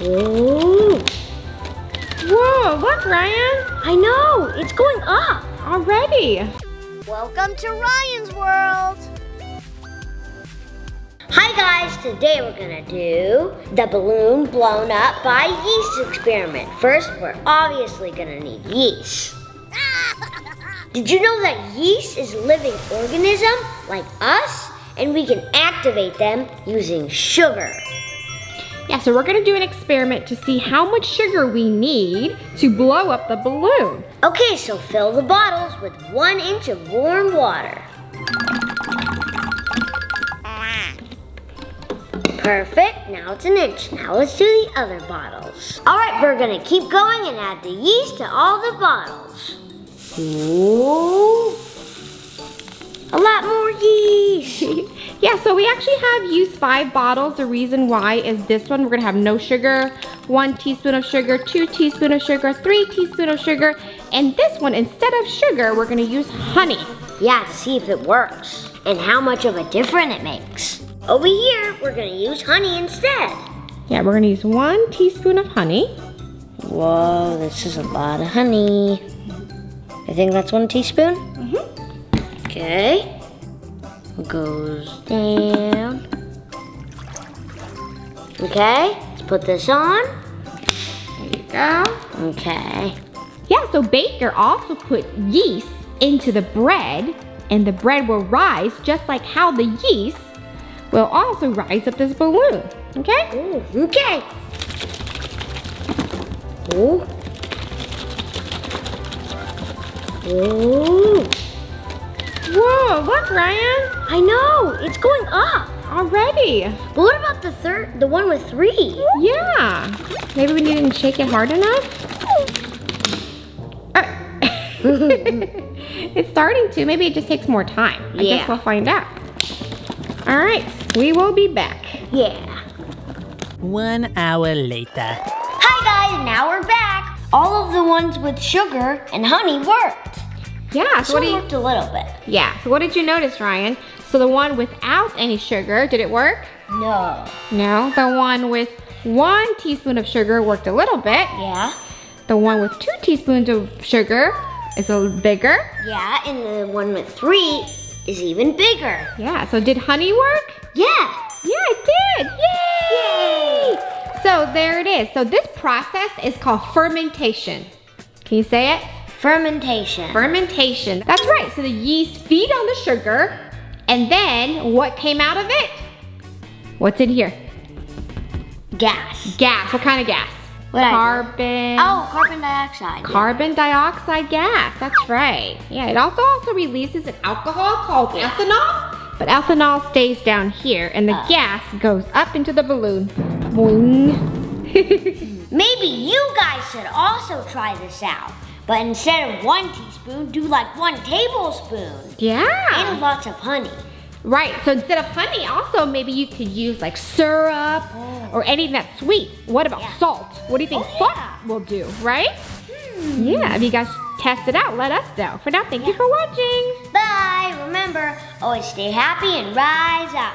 Whoa. Whoa, look, Ryan. I know, it's going up. Already. Welcome to Ryan's World. Hi guys, today we're gonna do the balloon blown up by yeast experiment. First, we're obviously gonna need yeast. Did you know that yeast is a living organism like us? And we can activate them using sugar. Yeah, so we're gonna do an experiment to see how much sugar we need to blow up the balloon. Okay, so fill the bottles with one inch of warm water. Perfect, now it's an inch. Now let's do the other bottles. All right, we're gonna keep going and add the yeast to all the bottles. Ooh, a lot more yeast. Yeah, so we actually have used five bottles. The reason why is this one, we're gonna have no sugar, one teaspoon of sugar, two teaspoon of sugar, three teaspoon of sugar, and this one, instead of sugar, we're gonna use honey. Yeah, to see if it works and how much of a difference it makes. Over here, we're gonna use honey instead. Yeah, we're gonna use one teaspoon of honey. Whoa, this is a lot of honey. I think that's one teaspoon. Mm hmm Okay. Goes down. Okay, let's put this on. There you go. Okay. Yeah, so Baker also put yeast into the bread and the bread will rise just like how the yeast will also rise up this balloon, okay? Ooh, okay. Ooh. Ooh. Whoa, look Ryan, I know, it's going up. already. But what about the third, the one with three? Yeah, maybe we didn't shake it hard enough? Uh, it's starting to, maybe it just takes more time. I Yeah. guess we'll find out. All right, we will be back. Yeah. One hour later. Hi guys, now we're back. All of the ones with sugar and honey worked. Yeah, so what do you, worked a little bit. yeah, so what did you notice, Ryan? So the one without any sugar, did it work? No. No. The one with one teaspoon of sugar worked a little bit. Yeah. The one with two teaspoons of sugar is a little bigger. Yeah, and the one with three is even bigger. Yeah, so did honey work? Yeah. Yeah, it did. Yay! So there it is. So this process is called fermentation. Can you say it? Fermentation. Fermentation. That's right. So the yeast feed on the sugar, and then what came out of it? What's in here? Gas. Gas. What kind of gas? What? Carbon. Oh, carbon dioxide. Carbon dioxide gas, that's right. Yeah, it also also releases an alcohol called ethanol, but ethanol stays down here and the Uh. gas goes up into the balloon. Boing. Maybe you guys should also try this out. But instead of one teaspoon, do like one tablespoon. Yeah. And lots of honey. Right, so instead of honey, also maybe you could use like syrup oh. or anything that's sweet. What about Yeah. salt? What do you think Oh, salt yeah. will do, right? Hmm. Yeah, if you guys test it out, let us know. For now, thank you for watching. Bye. Remember, always stay happy and rise up.